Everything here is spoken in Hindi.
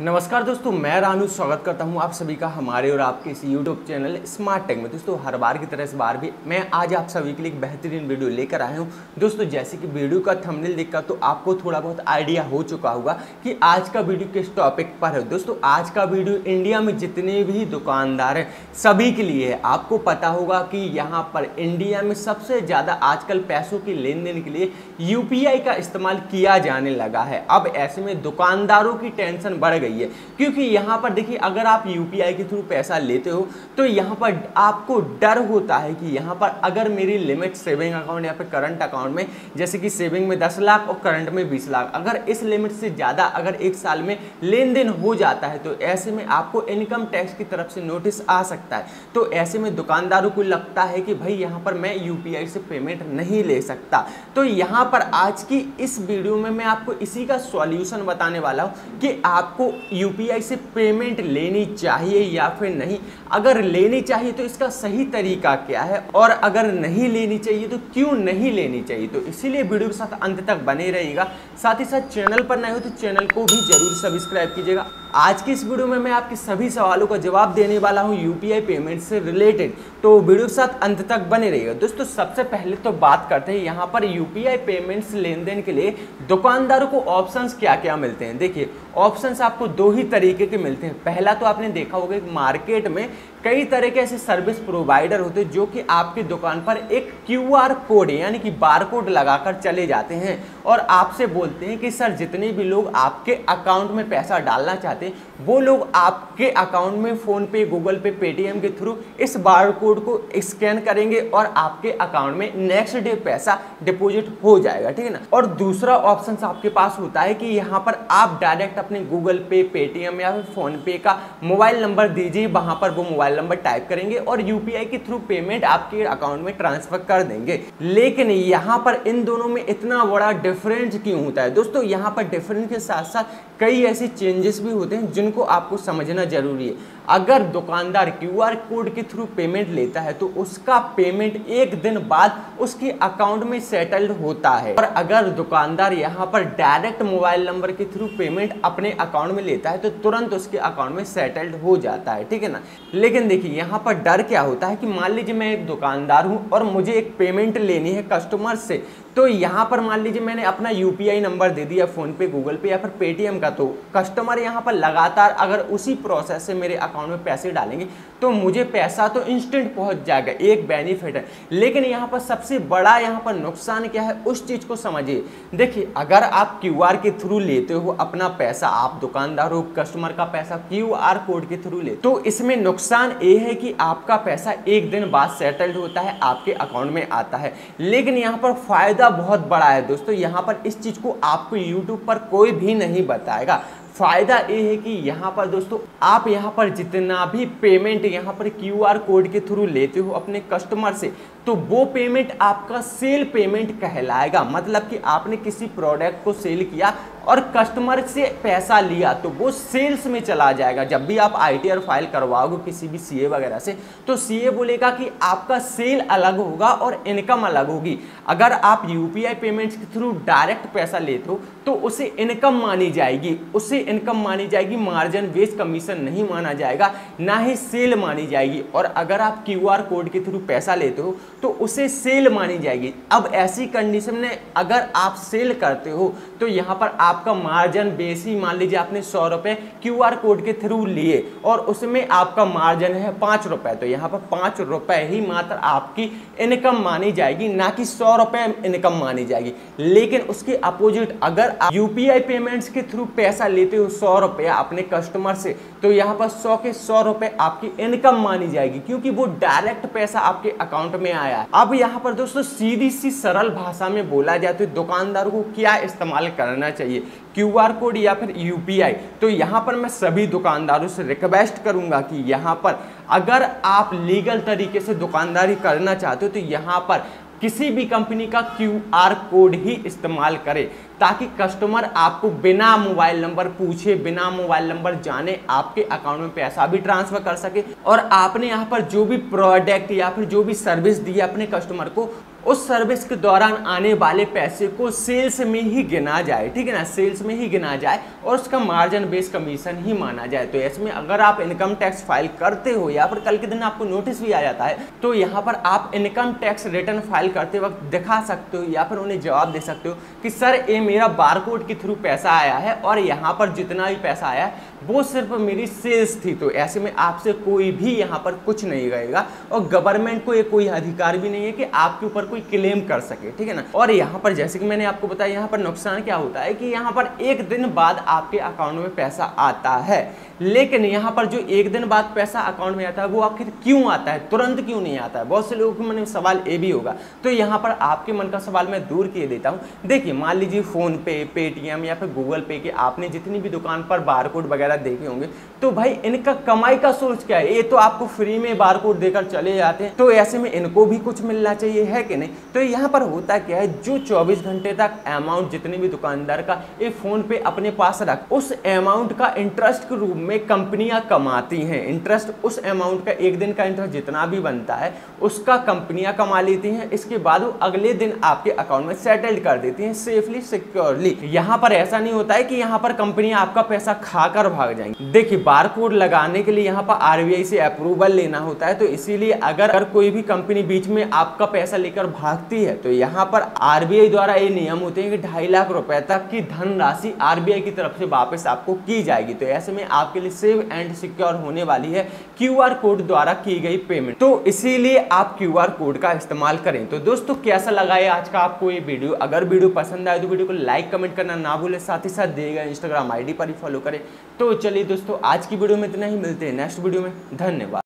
नमस्कार दोस्तों, मैं रानू स्वागत करता हूँ आप सभी का हमारे और आपके इस YouTube चैनल स्मार्ट टेक में। दोस्तों, हर बार की तरह इस बार भी मैं आज आप सभी के लिए एक बेहतरीन वीडियो लेकर आया हूँ। दोस्तों, जैसे कि वीडियो का थंबनेल देखकर तो आपको थोड़ा बहुत आइडिया हो चुका होगा कि आज का वीडियो किस टॉपिक पर है। दोस्तों, आज का वीडियो इंडिया में जितने भी दुकानदार हैं, सभी के लिए है। आपको पता होगा कि यहाँ पर इंडिया में सबसे ज़्यादा आजकल पैसों की लेन देन के लिए UPI का इस्तेमाल किया जाने लगा है। अब ऐसे में दुकानदारों की टेंशन बढ़ गई। गई है। क्योंकि यहाँ पर देखिए, अगर आप यूपीआई के थ्रू पैसा लेते हो तो यहाँ पर आपको डर होता है कि यहाँ पर अगर मेरी लिमिट सेविंग अकाउंट या फिर करंट अकाउंट में, जैसे कि सेविंग में दस लाख और करंट में बीस लाख, अगर इस लिमिट से ज़्यादा अगर एक साल में लेन देन हो जाता है तो ऐसे में आपको इनकम टैक्स की तरफ़ से नोटिस आ सकता है। तो ऐसे में दुकानदारों को लगता है कि भाई, यहाँ पर मैं यूपीआई से पेमेंट नहीं ले सकता। तो यहाँ पर आज की इस वीडियो में मैं आपको इसी का सॉल्यूशन बताने वाला हूँ कि आपको यूपीआई से पेमेंट लेनी चाहिए या फिर नहीं? अगर लेनी चाहिए तो इसका सही तरीका क्या है? और अगर नहीं लेनी चाहिए तो क्यों नहीं लेनी चाहिए? तो इसीलिए वीडियो के साथ अंत तक बने रहेगा साथ ही साथ चैनल पर नए हो तो चैनल को भी ज़रूर सब्सक्राइब कीजिएगा। आज की इस वीडियो में मैं आपके सभी सवालों का जवाब देने वाला हूँ यूपीआई पेमेंट से रिलेटेड तो वीडियो के साथ अंत तक बने रहिएगा दोस्तों, सबसे पहले तो बात करते हैं यहाँ पर यूपीआई पेमेंट्स लेन देन के लिए दुकानदारों को ऑप्शंस क्या क्या मिलते हैं। देखिए ऑप्शंस आपको दो ही तरीके के मिलते हैं। पहला तो आपने देखा होगा कि मार्केट में कई तरह के ऐसे सर्विस प्रोवाइडर होते हैं जो कि आपकी दुकान पर एक क्यू आर कोड यानी कि बार कोड लगाकर चले जाते हैं और आपसे बोलते हैं कि, सर, जितने भी लोग आपके अकाउंट में पैसा डालना चाहते हैं वो लोग आपके अकाउंट में फ़ोन पे गूगल पे पेटीएम के थ्रू इस बार कोड को स्कैन करेंगे और आपके अकाउंट में नेक्स्ट डे पैसा डिपोजिट हो जाएगा, ठीक है ना? और दूसरा ऑप्शन आपके पास होता है कि यहाँ पर आप डायरेक्ट अपने गूगल पे पेटीएम या फिर फ़ोन पे का मोबाइल नंबर दीजिए। वहाँ पर वो मोबाइल मोबाइल नंबर टाइप करेंगे और यूपीआई के थ्रू पेमेंट आपके अकाउंट में ट्रांसफ़र कर देंगे। लेकिन यहाँ पर इन दोनों में इतना बड़ा डिफरेंस क्यों होता है? दोस्तों, यहाँ पर डिफरेंस के साथ साथ कई ऐसे चेंजेस भी होते हैं जिनको आपको समझना ज़रूरी है। अगर दुकानदार क्यू आर कोड के थ्रू पेमेंट लेता है तो उसका पेमेंट एक दिन बाद उसके अकाउंट में सेटल्ड होता है। और अगर दुकानदार यहाँ पर डायरेक्ट मोबाइल नंबर के थ्रू पेमेंट अपने अकाउंट में लेता है तो तुरंत उसके अकाउंट में सेटल्ड हो जाता है, ठीक है ना? लेकिन देखिए, यहाँ पर डर क्या होता है कि मान लीजिए मैं एक दुकानदार हूँ और मुझे एक पेमेंट लेनी है कस्टमर से तो यहाँ पर मान लीजिए मैंने अपना यूपीआई नंबर दे दिया फ़ोन पे गूगल पे या फिर पेटीएम का तो कस्टमर यहाँ पर लगातार अगर उसी प्रोसेस से मेरे अकाउंट में पैसे डालेंगे तो मुझे पैसा तो इंस्टेंट पहुँच जाएगा, एक बेनिफिट है। लेकिन यहाँ पर सबसे बड़ा यहाँ पर नुकसान क्या है, उस चीज़ को समझिए। देखिए, अगर आप क्यूआर के थ्रू लेते हो अपना पैसा, आप दुकानदार हो कस्टमर का पैसा क्यूआर कोड के थ्रू ले तो इसमें नुकसान ये है कि आपका पैसा एक दिन बाद सेटल्ड होता है, आपके अकाउंट में आता है। लेकिन यहाँ पर फ़ायदा बहुत बड़ा है दोस्तों, यहाँ पर इस चीज़ को आपको यूट्यूब पर कोई भी नहीं बताएगा। फ़ायदा ये है कि यहाँ पर दोस्तों, आप यहाँ पर जितना भी पेमेंट यहाँ पर क्यू आर कोड के थ्रू लेते हो अपने कस्टमर से तो वो पेमेंट आपका सेल पेमेंट कहलाएगा। मतलब कि आपने किसी प्रोडक्ट को सेल किया और कस्टमर से पैसा लिया तो वो सेल्स में चला जाएगा। जब भी आप आईटीआर फ़ाइल करवाओगे किसी भी सीए वगैरह से तो सीए बोलेगा कि आपका सेल अलग होगा और इनकम अलग होगी। अगर आप यूपीआई पेमेंट्स के थ्रू डायरेक्ट पैसा लेते हो तो उसे इनकम मानी जाएगी। उसे इनकम मानी जाएगी मार्जिन बेस कमीशन नहीं माना जाएगा, ना ही सेल मानी जाएगी। और अगर आप क्यूआर कोड के थ्रू पैसा लेते हो तो उसे सेल मानी जाएगी। अब ऐसी कंडीशन में अगर आप सेल करते हो तो यहाँ पर आपका मार्जिन बेसी, मान लीजिए आपने सौ रुपये क्यू कोड के थ्रू लिए, और उसमें आपका मार्जिन है पाँच रुपये तो यहाँ पर पाँच रुपये ही मात्र आपकी इनकम मानी जाएगी, ना कि सौ रुपये इनकम मानी जाएगी। लेकिन उसके अपोजिट अगर आप यू पेमेंट्स के थ्रू पैसा लेते हो सौ रुपया अपने कस्टमर से तो यहाँ पर सौ के सौ रुपये आपकी इनकम मानी जाएगी, क्योंकि वो डायरेक्ट पैसा आपके अकाउंट में आया। अब यहाँ पर दोस्तों सीधी सी सरल भाषा में बोला जाए तो दुकानदार को क्या इस्तेमाल करना चाहिए? क्यू आर कोड या फिर यूपीआई तो यहाँ पर मैं सभी दुकानदारों से रिक्वेस्ट करूँगा कि यहाँ पर अगर आप लीगल तरीके से दुकानदारी करना चाहते हो तो यहाँ पर किसी भी कंपनी का क्यू आर कोड ही इस्तेमाल करें ताकि कस्टमर आपको बिना मोबाइल नंबर पूछे, बिना मोबाइल नंबर जाने आपके अकाउंट में पैसा भी ट्रांसफ़र कर सके। और आपने यहाँ पर जो भी प्रोडक्ट या फिर जो भी सर्विस दी है अपने कस्टमर को उस सर्विस के दौरान आने वाले पैसे को सेल्स में ही गिना जाए, ठीक है ना? सेल्स में ही गिना जाए और उसका मार्जिन बेस कमीशन ही माना जाए। तो इसमें अगर आप इनकम टैक्स फ़ाइल करते हो या फिर कल के दिन आपको नोटिस भी आ जाता है तो यहाँ पर आप इनकम टैक्स रिटर्न फ़ाइल करते वक्त दिखा सकते हो या फिर उन्हें जवाब दे सकते हो कि, सर, ये मेरा बारकोड के थ्रू पैसा आया है और यहाँ पर जितना भी पैसा आया है वो सिर्फ़ मेरी सेल्स थी तो ऐसे में आपसे कोई भी यहाँ पर कुछ नहीं रहेगा और गवर्नमेंट को ये कोई अधिकार भी नहीं है कि आपके ऊपर कोई क्लेम कर सके, ठीक है ना? और यहाँ पर जैसे कि मैंने आपको बताया, यहाँ पर नुकसान क्या होता है कि यहाँ पर एक दिन बाद आपके अकाउंट में पैसा आता है। लेकिन यहाँ पर जो एक दिन बाद पैसा अकाउंट में आता है, वो आखिर क्यों आता है? तुरंत क्यों नहीं आता है? बहुत से लोगों के मन में सवाल ये भी होगा। तो यहाँ पर आपके मन का सवाल मैं दूर किए देता हूँ। देखिए, मान लीजिए फ़ोन पे पेटीएम या फिर गूगल पे के आपने जितनी भी दुकान पर बारकोड वगैरह देखे होंगे। तो भाई, इनका कमाई का सोच क्या है? ये तो आपको फ्री में बारकोड देकर चले जाते हैं। तो ऐसे में इनको भी कुछ मिलना चाहिए, है कि नहीं? तो यहाँ पर होता क्या है, जो चौबीस घंटे तक अमाउंट जितने भी दुकानदार का ये फ़ोन पे अपने पास रख, उस अमाउंट का इंटरेस्ट के रूप में कंपनियाँ कमाती हैं। इंटरेस्ट उस अमाउंट का, एक दिन का इंटरेस्ट जितना भी बनता है, उसका कंपनियाँ कमा लेती हैं। इसके बाद वो अगले दिन आपके अकाउंट में सेटल्ड कर देती हैं सेफली सिक्योरली यहाँ पर ऐसा नहीं होता है कि यहाँ पर कंपनियाँ आपका पैसा खाकर भाग जाएँगी। देखिए बार कोड लगाने के लिए यहाँ पर आरबीआई से अप्रूवल लेना होता है तो इसीलिए अगर अगर कोई भी कंपनी बीच में आपका पैसा लेकर भागती है तो यहाँ पर आरबीआई द्वारा ये नियम होते हैं कि ढाई लाख रुपए तक की धनराशि आरबीआई की तरफ़ से वापस आपको की जाएगी। तो ऐसे में आपके लिए सेव एंड सिक्योर होने वाली है क्यूआर कोड द्वारा की गई पेमेंट तो इसीलिए आप क्यूआर कोड का इस्तेमाल करें। तो दोस्तों, कैसा लगा आज का आपको ये वीडियो? अगर वीडियो पसंद आए तो वीडियो को लाइक कमेंट करना ना भूले। साथ ही साथ दिए गए इंस्टाग्राम आईडी पर ही फॉलो करें। तो चलिए दोस्तों, आज की वीडियो में इतना ही, मिलते हैं नेक्स्ट वीडियो में। धन्यवाद।